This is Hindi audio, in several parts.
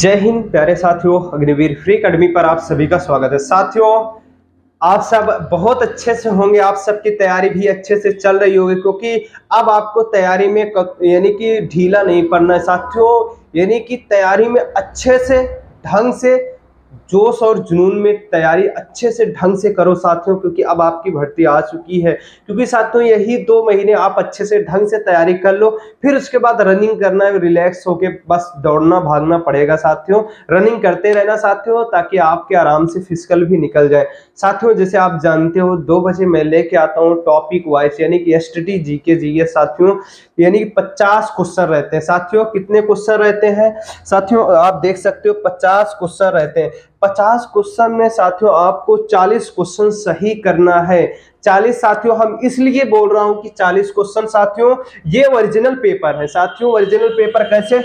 जय हिंद, प्यारे साथियों, अग्निवीर फ्री अकेडमी पर आप सभी का स्वागत है। साथियों, आप सब बहुत अच्छे से होंगे, आप सबकी तैयारी भी अच्छे से चल रही होगी, क्योंकि अब आपको तैयारी में यानी कि ढीला नहीं पड़ना है। साथियों, यानी कि तैयारी में अच्छे से, ढंग से जोश और जुनून में तैयारी अच्छे से ढंग से करो साथियों, क्योंकि अब आपकी भर्ती आ चुकी है। क्योंकि साथियों, यही दो महीने आप अच्छे से ढंग से तैयारी कर लो, फिर उसके बाद रनिंग करना है रिलैक्स होके बस दौड़ना, भागना पड़ेगा साथियों। रनिंग करते रहना साथियों, ताकि आपके आराम से फ़िज़िकल भी निकल जाए। साथियों, जैसे आप जानते हो, दो बजे मैं लेके आता हूँ टॉपिक वाइज, यानी कि एस टी जी के जी साथियों। यानी कि पचास क्वेश्चन रहते हैं। साथियों, कितने क्वेश्चन रहते हैं? साथियों, आप देख सकते हो, पचास क्वेश्चन रहते हैं। पचास क्वेश्चन में साथियों आपको चालीस क्वेश्चन सही करना है। चालीस साथियों, हम इसलिए बोल रहा हूँ कि चालीस क्वेश्चन साथियों, ये ओरिजिनल पेपर है। साथियों ओरिजिनल पेपर कैसे?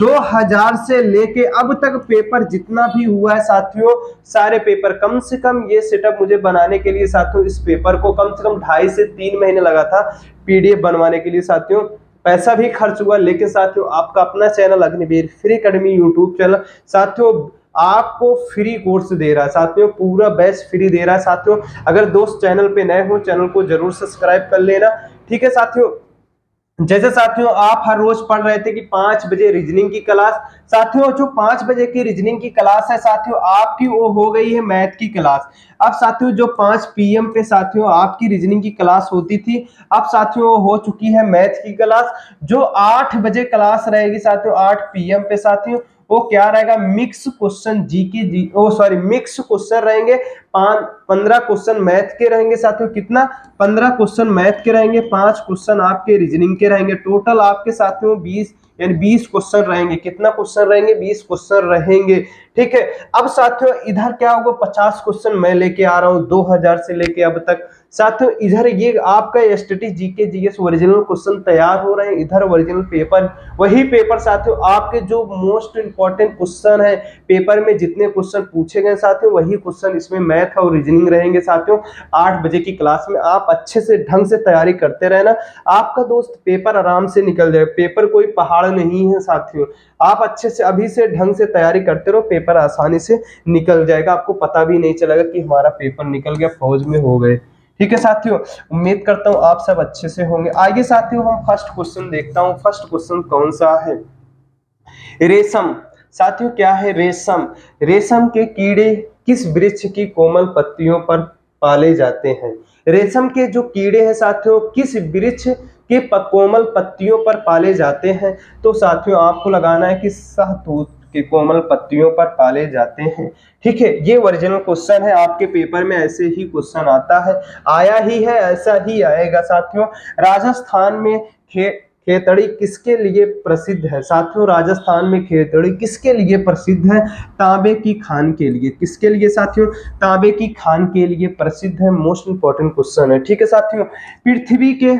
2000 से लेके अब तक पेपर जितना भी हुआ है साथियों, सारे पेपर कम से कम ये सेटअप मुझे बनाने के लिए साथियों, इस पेपर को कम से कम ढाई से तीन महीने लगा था पीडीएफ बनवाने के लिए साथियों। पैसा भी खर्च हुआ, लेकिन साथियों, आपका अपना channel Agniveer free academy YouTube channel साथियों आपको फ्री कोर्स दे रहा है। साथियों, पूरा बेस्ट फ्री दे रहा है। साथियों, अगर दोस्त चैनल पे नए हो चैनल को ज़रूर सब्सक्राइब कर लेना। ठीक है साथियों? जैसे साथियों, आप हर रोज पढ़ रहे थे कि पाँच बजे रीजनिंग की क्लास साथियों, जो पाँच बजे की रीजनिंग की क्लास है, साथियों, आपकी वो हो गई है मैथ की क्लास अब साथियों, जो पाँच पीएम पे साथियों, आपकी रीजनिंग की क्लास होती थी, अब साथियों हो चुकी है मैथ की क्लास जो आठ बजे क्लास रहेगी साथियों, आठ पीएम पे साथियों वो क्या रहेगा? Mix question G K G oh sorry mix question रहेंगे। पाँच पंद्रह क्वेश्चन मैथ के रहेंगे साथियों। कितना? पंद्रह क्वेश्चन मैथ के रहेंगे, पाँच क्वेश्चन आपके रीजनिंग के रहेंगे। टोटल आपके साथियों बीस, यानी बीस क्वेश्चन रहेंगे। कितना क्वेश्चन रहेंगे? बीस क्वेश्चन रहेंगे। ठीक है? अब साथियों, इधर क्या होगा? पचास क्वेश्चन मैं लेके आ रहा हूँ, दो हज़ार से लेके अब तक। साथियों, इधर ये आपका STT GK GS original question तैयार हो रहे हैं। इधर ओरिजिनल पेपर वही पेपर साथियों, आपके जो मोस्ट इंपॉर्टेंट क्वेश्चन है पेपर में जितने क्वेश्चन पूछे गए साथियों, वही क्वेश्चन इसमें मैथ और रीजनिंग रहेंगे साथियों। आठ बजे की क्लास में आप अच्छे से ढंग से तैयारी करते रहना। आपका दोस्त पेपर आराम से निकल जाए। पेपर कोई पहाड़ नहीं है साथियों। आप अच्छे से अभी से ढंग से तैयारी करते रहो। पेपर आसानी से निकल जाएगा। आपको पता भी नहीं चलेगा कि हमारा पेपर निकल गया, फौज में हो गए। ठीक है साथियों, उम्मीद करता हूँ आप सब अच्छे से होंगे। आगे साथियों, हम फ़र्स्ट क्वेश्चन देखता हूँ। फ़र्स्ट क्वेश्चन कौन सा है? रेशम। साथियों, क्या है रेशम? रेशम के कीड़े किस वृक्ष की कोमल पत्तियों पर पाले जाते हैं? रेशम के जो कीड़े हैं साथियों, किस वृक्ष के कोमल पत्तियों पर पाले जाते हैं? तो साथियों, आपको लगाना है कि सहतूत के कोमल पत्तियों पर पाले जाते हैं। ठीक है, ये ओरिजिनल क्वेश्चन है। आपके पेपर में ऐसे ही क्वेश्चन आता है। आया ही है, ऐसा ही आएगा साथियों। राजस्थान में खे खेतड़ी किसके लिए प्रसिद्ध है? साथियों, राजस्थान में खेतड़ी किसके लिए प्रसिद्ध है? तांबे की खान के लिए। किसके लिए साथियों? तांबे की खान के लिए प्रसिद्ध है। मोस्ट इंपॉर्टेंट क्वेश्चन है। ठीक है साथियों, पृथ्वी के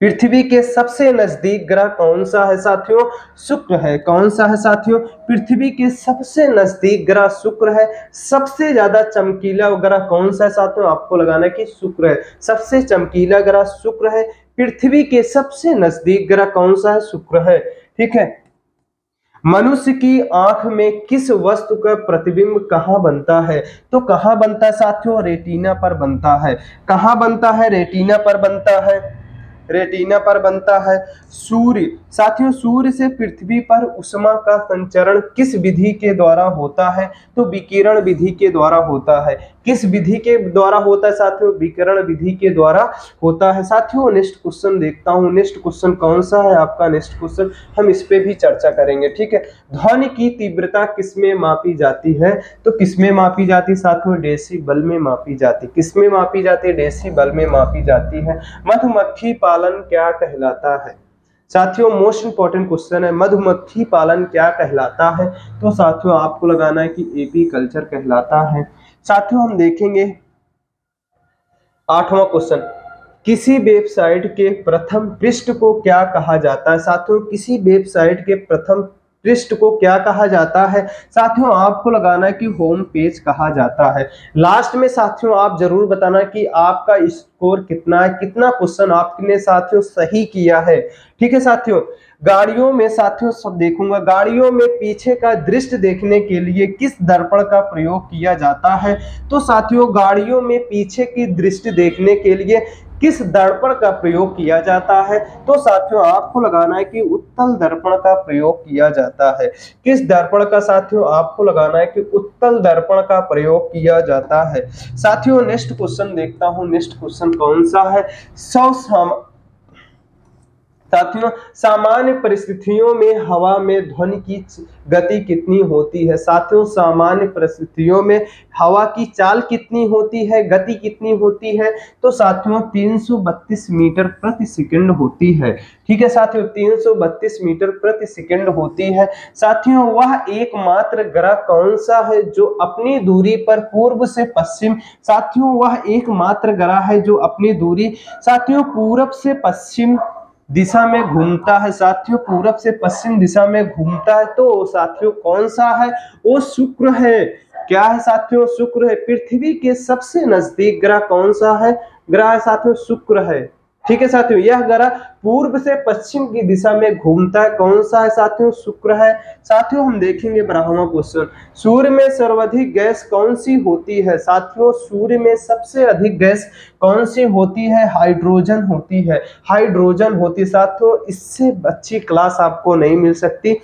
पृथ्वी के सबसे नज़दीक ग्रह कौन सा है साथियों? शुक्र है। कौन सा है साथियों? पृथ्वी के सबसे नज़दीक ग्रह शुक्र है। सबसे ज़्यादा चमकीला ग्रह कौन सा है साथियों? आपको लगाना है कि शुक्र है। सबसे चमकीला ग्रह शुक्र है। पृथ्वी के सबसे नज़दीक ग्रह कौन सा है? शुक्र है। ठीक है? मनुष्य की आँख में किस वस्तु का प्रतिबिंब कहाँ बनता है? तो कहाँ बनता है साथियों? रेटिना पर बनता है। कहाँ बनता है? रेटिना पर बनता है। रेटिना पर बनता है। सूर्य। साथियों, सूर्य से पृथ्वी पर उष्मा का संचरण किस विधि के द्वारा होता है? तो विकिरण विधि के द्वारा होता है। किस विधि के द्वारा होता है साथियों? विकरण विधि के द्वारा होता है। साथियों नेक्स्ट क्वेश्चन देखता हूँ। नेक्स्ट क्वेश्चन कौन सा है आपका? नेक्स्ट क्वेश्चन हम इस पे भी चर्चा करेंगे, ठीक है? ध्वनि की तीव्रता किसमें मापी जाती है? तो किसमें मापी जाती है साथियों? डेसी बल में मापी जाती किसमें मापी जाती है? डेसी बल में मापी जाती है। मधुमक्खी पालन क्या कहलाता है? साथियों मोस्ट इंपॉर्टेंट क्वेश्चन है। मधुमक्खी पालन क्या कहलाता है? तो साथियों, आपको लगाना है कि एपी कल्चर कहलाता है। साथियों, हम देखेंगे आठवां क्वेश्चन किसी वेबसाइट के प्रथम पृष्ठ को क्या कहा जाता है? साथियों, किसी वेबसाइट के प्रथम पृष्ठ को क्या कहा जाता है? साथियों, आपको लगाना है कि होम पेज कहा जाता है। लास्ट में साथियों, आप ज़रूर बताना कि आपका स्कोर कितना है, कितना क्वेश्चन आपने साथियों सही किया है। ठीक है साथियों? गाड़ियों में साथियों, सब देखूँगा। गाड़ियों में पीछे का दृश्य देखने के लिए किस दर्पण का प्रयोग किया जाता है? तो साथियों, गाड़ियों में पीछे की दृष्टि देखने के लिए किस दर्पण का प्रयोग किया जाता है? तो साथियों, आपको लगाना है कि उत्तल दर्पण का प्रयोग किया जाता है। किस दर्पण का साथियों, आपको लगाना है कि उत्तल दर्पण का प्रयोग किया जाता है। साथियों, नेक्स्ट क्वेश्चन देखता हूँ। नेक्स्ट क्वेश्चन कौन सा है? सौ साथियों, सामान्य परिस्थितियों में हवा में ध्वनि की गति कितनी होती है? साथियों, सामान्य परिस्थितियों में हवा की चाल कितनी होती है? गति कितनी होती है? तो साथियों 332 मीटर प्रति सेकंड होती है। ठीक है साथियों 332 मीटर प्रति सेकंड होती है। साथियों, वह एकमात्र ग्रह कौन सा है जो अपनी दूरी पर पूर्व से पश्चिम? साथियों, वह एकमात्र ग्रह है जो अपनी दूरी, साथियों पूर्व से पश्चिम दिशा में घूमता है। साथियों, पूरब से पश्चिम दिशा में घूमता है तो साथियों, कौन सा है? वो शुक्र है। क्या है साथियों, शुक्र है? पृथ्वी के सबसे नज़दीक ग्रह कौन सा है? ग्रह साथियों, शुक्र है। ठीक है साथियों, यह ग्रह पूर्व से पश्चिम की दिशा में घूमता है। कौन सा है साथियों? शुक्र है। साथियों, हम देखेंगे ब्राह्मण क्वेश्चन सूर्य में सर्वाधिक गैस कौन सी होती है? साथियों, सूर्य में सबसे अधिक गैस कौन सी होती है? हाइड्रोजन होती है। हाइड्रोजन होती साथियों, इससे अच्छी क्लास आपको नहीं मिल सकती।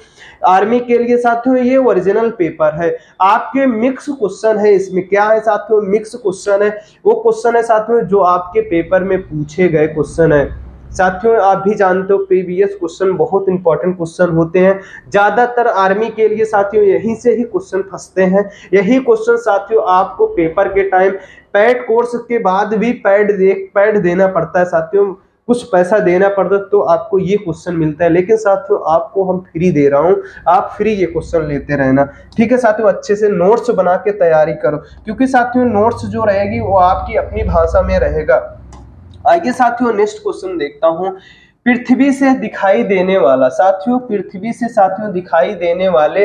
आर्मी के लिए साथियों, ये ओरिजिनल पेपर है। आपके मिक्स क्वेश्चन है इसमें। क्या है साथियों? मिक्स क्वेश्चन है। वो क्वेश्चन है साथियों, जो आपके पेपर में पूछे गए क्वेश्चन है। साथियों, आप भी जानते हो प्रीवियस क्वेश्चन बहुत इंपॉर्टेंट क्वेश्चन होते हैं। ज़्यादातर आर्मी के लिए साथियों, यहीं से ही क्वेश्चन फंसते हैं। यही क्वेश्चन साथियों, आपको पेपर के टाइम पैड कोर्स के बाद भी पैड देख पैड देना पड़ता है साथियों। कुछ पैसा देना पड़ता तो आपको ये क्वेश्चन मिलता है। लेकिन साथियों, आपको हम फ्री दे रहा हूँ। आप फ्री ये क्वेश्चन लेते रहना। ठीक है साथियों, अच्छे से नोट्स बना के तैयारी करो। क्योंकि साथियों नोट्स जो रहेगी, वो आपकी अपनी भाषा में रहेगा। आइए साथियों, नेक्स्ट क्वेश्चन देखता हूँ। पृथ्वी से दिखाई देने वाला, साथियों, पृथ्वी से साथियों, दिखाई देने वाले,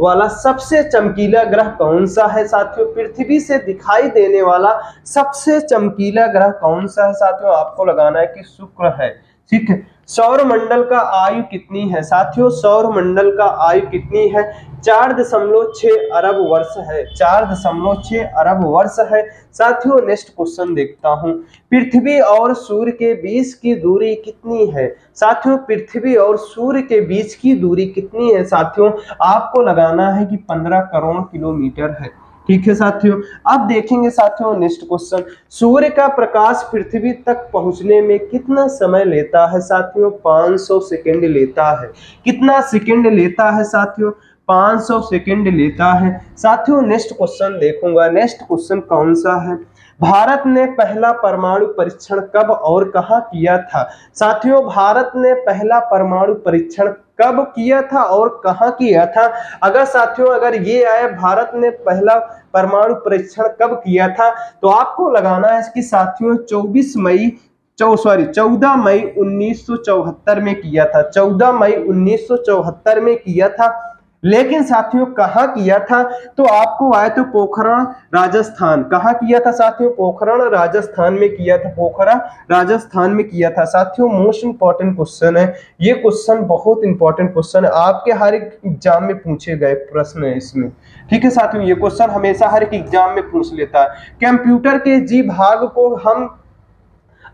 वाला सबसे चमकीला ग्रह कौन सा है साथियों? पृथ्वी से दिखाई देने वाला सबसे चमकीला ग्रह कौन सा है साथियों? आपको लगाना है कि शुक्र है। ठीक है? सौर मंडल का आयु कितनी है? साथियों सौर मंडल का आयु कितनी है? चार दशमलव छह अरब वर्ष है। चार दशमलव छह अरब वर्ष है। साथियों नेक्स्ट क्वेश्चन देखता हूँ। पृथ्वी और सूर्य के बीच की दूरी कितनी है? साथियों, पृथ्वी और सूर्य के बीच की दूरी कितनी है? साथियों, आपको लगाना है कि पंद्रह करोड़ किलोमीटर है। ठीक है साथियों? अब देखेंगे साथियों नेक्स्ट क्वेश्चन। सूर्य का प्रकाश पृथ्वी तक पहुँचने में कितना समय लेता है साथियों? 500 सेकंड लेता है। कितना सेकंड लेता है साथियों? 500 सेकंड लेता है। साथियों, नेक्स्ट क्वेश्चन देखूँगा। नेक्स्ट क्वेश्चन कौन सा है? भारत ने पहला परमाणु परीक्षण कब और कहा किया था? साथियों, भारत ने पहला परमाणु परीक्षण कब किया था और कहा किया था? अगर साथियों, अगर ये आए, भारत ने पहला परमाणु परीक्षण कब किया था? तो आपको लगाना है कि साथियों 24 मई, चौ सॉरी 14 मई 1974 में किया था। 14 मई 1974 में किया था। लेकिन साथियों, कहा किया था तो आपको आए तो पोखरण राजस्थान। कहा किया था साथियों? पोखरण राजस्थान में किया था, पोखरा राजस्थान में किया था। साथियों मोस्ट इंपॉर्टेंट क्वेश्चन है। ये क्वेश्चन बहुत इंपॉर्टेंट क्वेश्चन है। आपके हर एक एग्ज़ाम में पूछे गए प्रश्न है इसमें। ठीक है साथियों, ये क्वेश्चन हमेशा हर एक एग्ज़ाम में पूछ लेता है। कंप्यूटर के जी भाग को हम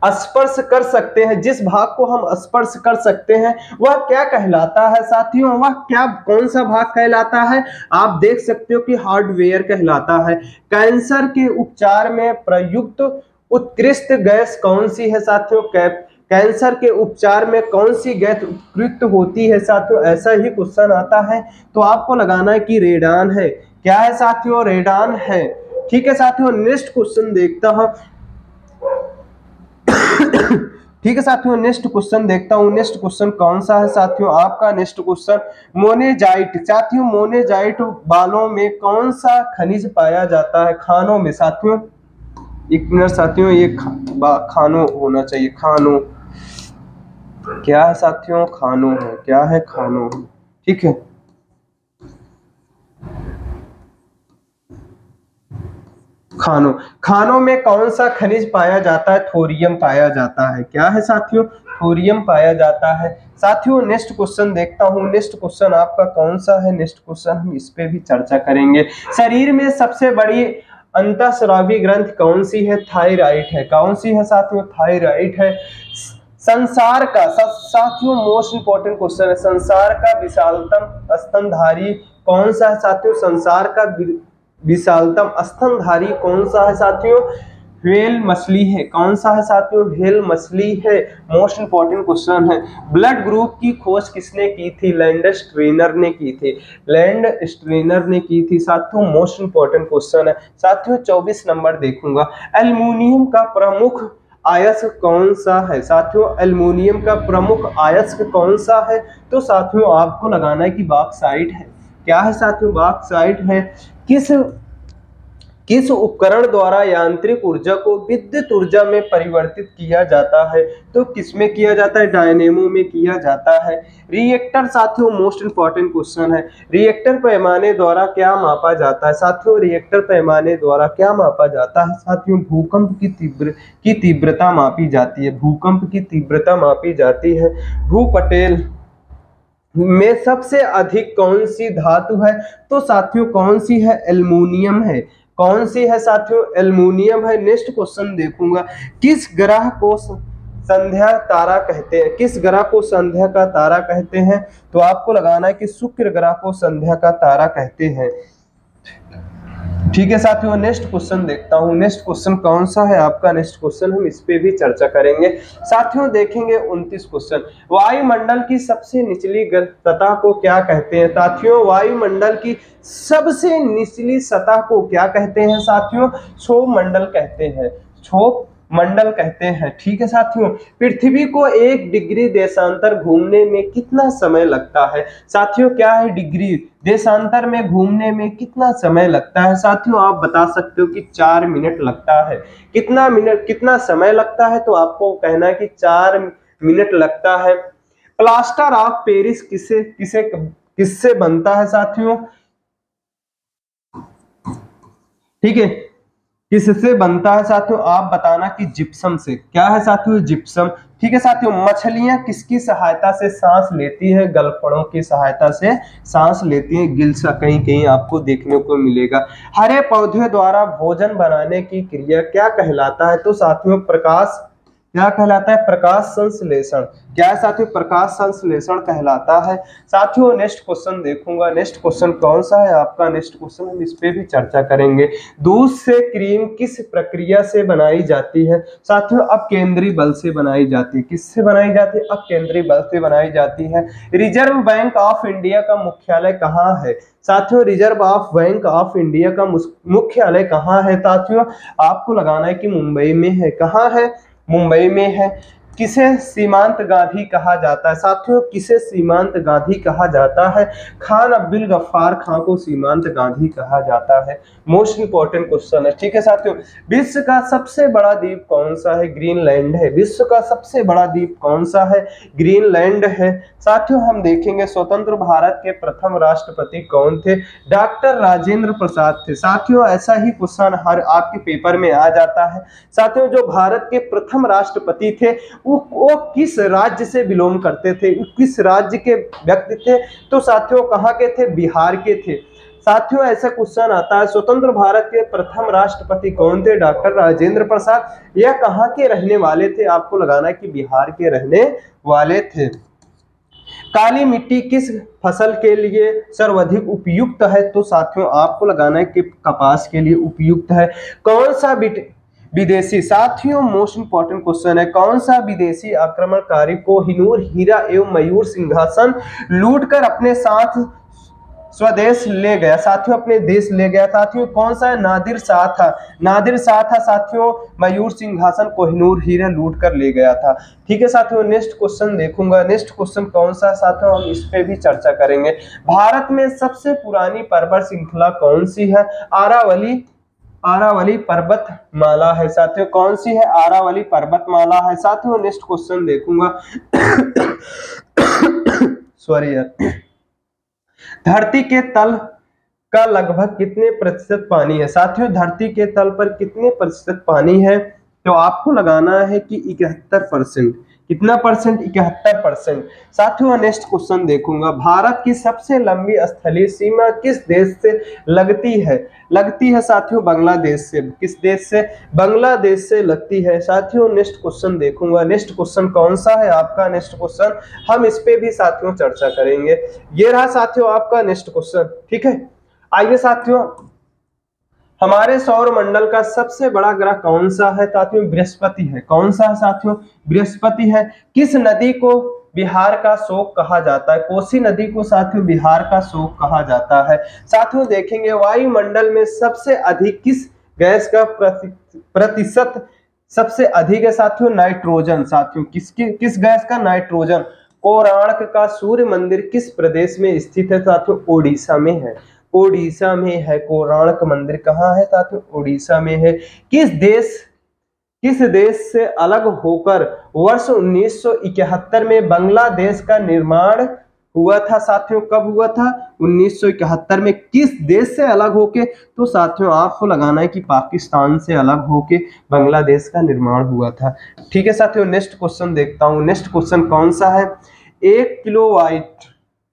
स्पर्श कर सकते हैं। जिस भाग को हम स्पर्श कर सकते हैं, वह क्या कहलाता है? साथियों, वह क्या, कौन सा भाग कहलाता है? आप देख सकते हो कि हार्डवेयर कहलाता है। कैंसर के उपचार में प्रयुक्त उत्कृष्ट गैस कौन सी है साथियों? कैप, कैंसर के उपचार में कौन सी गैस उपयुक्त होती है साथियों? ऐसा ही क्वेश्चन आता है। तो आपको लगाना है कि रेडान है। क्या है साथियों? रेडान है। ठीक है साथियों, नेक्स्ट क्वेश्चन देखता हूँ। ठीक है साथियों नेक्स्ट क्वेश्चन देखता हूँ। नेक्स्ट क्वेश्चन कौन सा है साथियों? आपका नेक्स्ट क्वेश्चन मोनेजाइट। साथियों मोनेजाइट बालों में कौन सा खनिज पाया जाता है खानों में? साथियों एक मिनट साथियों ये खा, खानों होना चाहिए। खानों। क्या है साथियों? खानों है। क्या है खानों? ठीक है। खानों। खानों में कौन सा खनिज पाया जाता है? थोरियम पाया जाता है। क्या है साथियों? थोरियम पाया जाता है। साथियों, नेक्स्ट क्वेश्चन देखता हूँ। नेक्स्ट क्वेश्चन आपका कौन सा है? नेक्स्ट क्वेश्चन हम इस पे भी चर्चा करेंगे। शरीर में सबसे बड़ी अंतस्रावी ग्रंथ कौन सी है? थायराइड है। कौन सी है साथियों? थायराइड है। संसार का साथियों मोस्ट इंपॉर्टेंट क्वेश्चन है। संसार का विशालतम स्तनधारी कौन सा है साथियों? संसार का विशालतम स्तनधारी कौन सा है साथियों? व्हेल मछली है। कौन सा है साथियों? व्हेल मछली है। मोस्ट इंपॉर्टेंट क्वेश्चन है। ब्लड ग्रुप की खोज किसने की थी? लैंड स्ट्रेनर ने की थी। लैंड स्ट्रेनर ने की थी। साथियों मोस्ट इंपॉर्टेंट क्वेश्चन है। साथियों 24 नंबर देखूँगा। एल्यूमिनियम का प्रमुख आयस्क कौन सा है? साथियों एल्युमिनियम का प्रमुख आयस्क कौन सा है? तो साथियों, आपको लगाना है कि बाक्साइट है। क्या है साथियों बाक्साइट है? किस किस उपकरण द्वारा यांत्रिक ऊर्जा को विद्युत ऊर्जा में परिवर्तित किया जाता है? तो किसमें किया जाता है? डायनेमो में किया जाता है। रिएक्टर साथियों मोस्ट इंपॉर्टेंट क्वेश्चन है। रिएक्टर पैमाने द्वारा क्या मापा जाता है? साथियों रिएक्टर पैमाने द्वारा क्या मापा जाता है? साथियों, भूकंप की तीव्र, की तीव्रता मापी जाती है। भूकंप की तीव्रता मापी जाती है। भूपटेल में सबसे अधिक कौन सी धातु है? तो साथियों, कौन सी है? एल्यूमिनियम है। कौन सी है साथियों? एल्यूमिनियम है। नेक्स्ट क्वेश्चन देखूँगा। किस ग्रह को संध्या तारा कहते हैं? किस ग्रह को संध्या का तारा कहते हैं? तो आपको लगाना है कि शुक्र ग्रह को संध्या का तारा कहते हैं। ठीक है साथियों नेक्स्ट क्वेश्चन देखता हूँ। नेक्स्ट क्वेश्चन कौन सा है आपका? नेक्स्ट क्वेश्चन हम इस पे भी चर्चा करेंगे। साथियों, देखेंगे 29 क्वेश्चन वायुमंडल की सबसे निचली सतह को क्या कहते हैं? साथियों, वायुमंडल की सबसे निचली सतह को क्या कहते हैं साथियों? छो मंडल कहते हैं। क्षोभ मंडल कहते हैं। ठीक है साथियों, पृथ्वी को एक डिग्री देशांतर घूमने में कितना समय लगता है? साथियों, क्या है डिग्री? देशांतर में घूमने में कितना समय लगता है? साथियों, आप बता सकते हो कि चार मिनट लगता है। कितना मिनट, कितना समय लगता है? तो आपको कहना है कि चार मिनट लगता है। प्लास्टर ऑफ़ पेरिस किसे किसे, किससे बनता है साथियों? ठीक है किससे बनता है साथियों? आप बताना कि जिप्सम से। क्या है साथियों जिप्सम? ठीक है साथियों, मछलियाँ किसकी सहायता से सांस लेती है? गलफड़ों की सहायता से सांस लेती है। गिल्स कहीं कहीं आपको देखने को मिलेगा। हरे पौधे द्वारा भोजन बनाने की क्रिया क्या कहलाता है? तो साथियों, प्रकाश क्या कहलाता है? प्रकाश संश्लेषण। क्या है साथियों? प्रकाश संश्लेषण कहलाता है। साथियों नेक्स्ट क्वेश्चन देखूँगा। नेक्स्ट क्वेश्चन कौन सा है? आपका नेक्स्ट क्वेश्चन हम इस पे भी चर्चा करेंगे। दूध से क्रीम किस प्रक्रिया से बनाई जाती है? साथियों अब केंद्रीय बल से बनाई जाती है। किससे बनाई जाती है? अब केंद्रीय बल से बनाई जाती है। रिज़र्व बैंक ऑफ़ इंडिया का मुख्यालय कहाँ है? साथियों Reserve of Bank of India का मुख्यालय कहाँ है? साथियों, आपको लगाना है कि मुंबई में है। कहाँ है? मुंबई में है। किसे सीमांत गांधी कहा जाता है? साथियों, किसे सीमांत गांधी कहा जाता है? खान अब्दुल गफ्फार खान को सीमांत गांधी कहा जाता है। मोस्ट इंपॉर्टेंट क्वेश्चन है, ठीक है साथियों? विश्व का सबसे बड़ा द्वीप कौन सा है? ग्रीनलैंड है। विश्व का सबसे बड़ा द्वीप कौन सा है? ग्रीनलैंड है। साथियों, हम देखेंगे स्वतंत्र भारत के प्रथम राष्ट्रपति कौन थे? डॉक्टर राजेंद्र प्रसाद थे। साथियों, ऐसा ही क्वेश्चन हर आपके पेपर में आ जाता है। साथियों, जो भारत के प्रथम राष्ट्रपति थे वो, किस राज्य से बिलोंग करते थे किस राज्य के व्यक्ति थे? तो साथियों कहाँ के थे? बिहार के थे। साथियों ऐसा क्वेश्चन आता है। स्वतंत्र भारत के प्रथम राष्ट्रपति कौन थे? डॉक्टर राजेंद्र प्रसाद। यह कहाँ के रहने वाले थे? आपको लगाना कि बिहार के रहने वाले थे। काली मिट्टी किस फ़सल के लिए सर्वाधिक उपयुक्त है? तो साथियों आपको लगाना है कि कपास के लिए उपयुक्त है। कौन सा विदेशी साथियों मोस्ट इंपॉर्टेंट क्वेश्चन है, कौन सा विदेशी आक्रमणकारी को हिनूर, हीरा एवं मयूर सिंहासन लूटकर अपने साथ स्वदेश ले गया? साथियों, अपने देश ले गया। साथियों, कौन सा है नादिर शाह था? नादिर शाह था, साथियों, मयूर सिंहासन कोहिनूर हीरा लूट कर ले गया था। ठीक है साथियों नेक्स्ट क्वेश्चन देखूँगा। नेक्स्ट क्वेश्चन कौन सा? साथियों, हम इस पे भी चर्चा करेंगे। भारत में सबसे पुरानी पर्वत श्रृंखला कौन सी है? आरावली आरावली पर्वत माला है साथियों। कौन सी है आरावली पर्वत माला है साथियों? नेक्स्ट क्वेश्चन देखूँगा। सॉरी यार। धरती के तल का लगभग कितने प्रतिशत पानी है? साथियों, धरती के तल पर कितने प्रतिशत पानी है? तो आपको लगाना है कि इकहत्तर परसेंट। कितना परसेंट इकहत्तर परसेंट साथियों नेक्स्ट क्वेश्चन देखूँगा। भारत की सबसे लंबी स्थलीय सीमा किस देश से लगती है? लगती है साथियों, बांग्लादेश से। किस देश से? बांग्लादेश से लगती है। साथियों नेक्स्ट क्वेश्चन देखूँगा। नेक्स्ट क्वेश्चन कौन सा है आपका? नेक्स्ट क्वेश्चन हम इस पे भी साथियों चर्चा करेंगे। ये रहा साथियों आपका नेक्स्ट क्वेश्चन ठीक है? आइए साथियों हमारे सौर मंडल का सबसे बड़ा ग्रह कौन सा है साथियों? बृहस्पति है। कौन सा है साथियों? बृहस्पति है। किस नदी को बिहार का शोक कहा जाता है? कोसी नदी को साथियों बिहार का शोक कहा जाता है। साथियों, देखेंगे वायुमंडल में सबसे अधिक किस गैस का प्रतिशत सबसे अधिक है साथियों? नाइट्रोजन। साथियों किसकी किस गैस का? नाइट्रोजन। कोराणक का सूर्य मंदिर किस प्रदेश में स्थित है साथियों? ओडिशा में है। ओडिशा में है, कोणार्क मंदिर कहाँ है? साथियों ओडिशा में है। किस देश किस देश से अलग होकर वर्ष 1971 में बांग्लादेश का निर्माण हुआ था? साथियों कब हुआ था? 1971 में किस देश से अलग होके? तो साथियों आपको लगाना है कि पाकिस्तान से अलग होके बांग्लादेश का निर्माण हुआ था। ठीक है, साथियों नेक्स्ट क्वेश्चन देखता हूँ। नेक्स्ट क्वेश्चन कौन सा है? एक किलो वाइट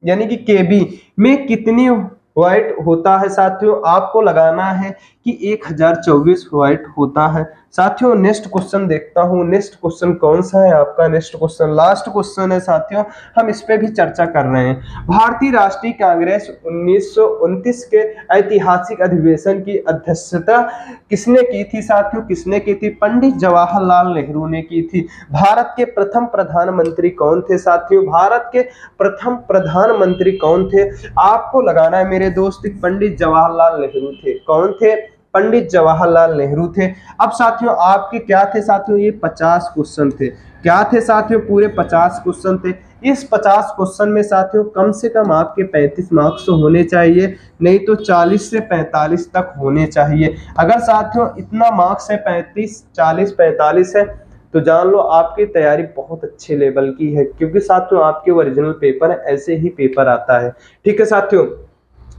यानी कि केबी में कितनी व्हाइट होता है साथियों आपको लगाना है कि 1024 व्हाइट होता है। साथियों, नेक्स्ट क्वेश्चन देखता हूँ। नेक्स्ट क्वेश्चन कौन सा है आपका? नेक्स्ट क्वेश्चन, लास्ट क्वेश्चन है साथियों। हम इस पे भी चर्चा कर रहे हैं। भारतीय राष्ट्रीय कांग्रेस उन्नीस के ऐतिहासिक अधिवेशन की अध्यक्षता किसने की थी साथियों? किसने की थी? पंडित जवाहरलाल नेहरू ने की थी। भारत के प्रथम प्रधानमंत्री कौन थे साथियों? भारत के प्रथम प्रधानमंत्री कौन थे? आपको लगाना है मेरे दोस्त, पंडित जवाहरलाल नेहरू थे। कौन थे? पंडित जवाहरलाल नेहरू थे। अब साथियों, आपके क्या थे साथियों? ये पचास क्वेश्चन थे। क्या थे साथियों? पूरे पचास क्वेश्चन थे। इस पचास क्वेश्चन में साथियों, कम से कम आपके पैंतीस मार्क्स तो होने चाहिए, नहीं तो चालीस से पैंतालीस तक होने चाहिए। अगर साथियों, इतना मार्क्स है, पैंतीस, चालीस, पैंतालीस है तो जान लो, आपकी तैयारी बहुत अच्छे लेवल की है, क्योंकि साथियों, आपके ओरिजिनल पेपर ऐसे ही पेपर आता है। ठीक है साथियों?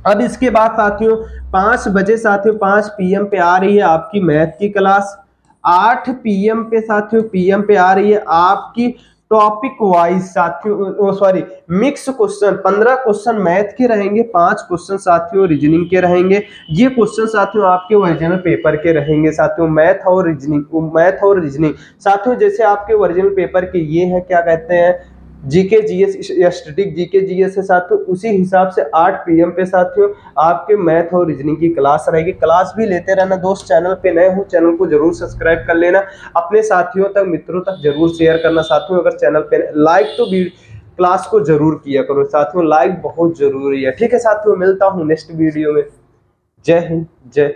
अब इसके बाद साथियों, पाँच बजे साथियों, पाँच पीएम पे आ रही है आपकी मैथ की क्लास। आठ पीएम पे साथियों पीएम पे आ रही है आपकी टॉपिक वाइज साथियों सॉरी मिक्स क्वेश्चन पंद्रह क्वेश्चन मैथ के रहेंगे, पाँच क्वेश्चन साथियों रीजनिंग के रहेंगे। ये क्वेश्चन साथियों आपके ओरिजिनल पेपर के रहेंगे साथियों। मैथ और रीजनिंग मैथ और रीजनिंग साथियों, जैसे आपके ओरिजिनल पेपर के ये है, क्या कहते हैं? जीके जीएस या स्टेटिक जीके जीएस के साथियों उसी हिसाब से 8 पीएम पे साथियों, आपके मैथ और रीजनिंग की क्लास रहेगी। क्लास भी लेते रहना दोस्त चैनल पे नए हो चैनल को ज़रूर सब्सक्राइब कर लेना। अपने साथियों तक, मित्रों तक ज़रूर शेयर करना। साथियों, अगर चैनल पे लाइक तो भी क्लास को ज़रूर किया करो। साथियों लाइक बहुत ज़रूरी है। ठीक है साथियों, मिलता हूँ नेक्स्ट वीडियो में। जय हिंद, जय